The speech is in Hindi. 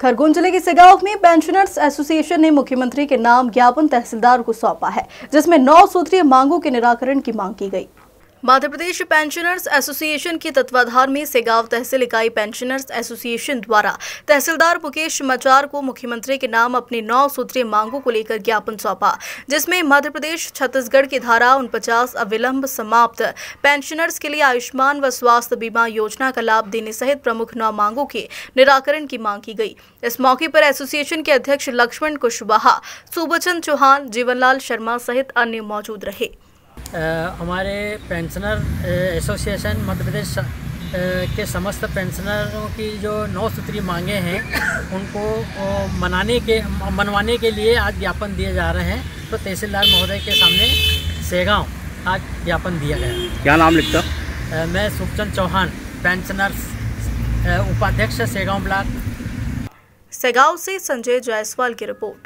खरगोन ज़िले के सिगाव में पेंशनर्स एसोसिएशन ने मुख्यमंत्री के नाम ज्ञापन तहसीलदार को सौंपा है, जिसमें नौ सूत्रीय मांगों के निराकरण की मांग की गई। मध्य प्रदेश पेंशनर्स एसोसिएशन के तत्वाधान में सेगांव तहसील इकाई पेंशनर्स एसोसिएशन द्वारा तहसीलदार मुकेश मचार को मुख्यमंत्री के नाम अपनी नौ सूत्रीय मांगों को लेकर ज्ञापन सौंपा, जिसमें मध्य प्रदेश, छत्तीसगढ़ की धारा उनपचास अविलंब समाप्त। पेंशनर्स के लिए आयुष्मान व स्वास्थ्य बीमा योजना का लाभ देने सहित प्रमुख नौ मांगों के निराकरण की मांग की गई। इस मौके पर एसोसिएशन के अध्यक्ष लक्ष्मण कुशवाहा, सुबचंद चौहान, जीवनलाल शर्मा सहित अन्य मौजूद रहे। हमारे पेंशनर एसोसिएशन मध्य प्रदेश के समस्त पेंशनरों की जो नौ सूत्री मांगे हैं उनको मनाने के मनवाने के लिए आज ज्ञापन दिए जा रहे हैं। तो तहसीलदार महोदय के सामने सेगांव आज ज्ञापन दिया गया। क्या नाम लिखता? मैं सुखचंद चौहान पेंशनर्स उपाध्यक्ष सेगांव ब्लॉक। सेगांव से संजय जायसवाल की रिपोर्ट।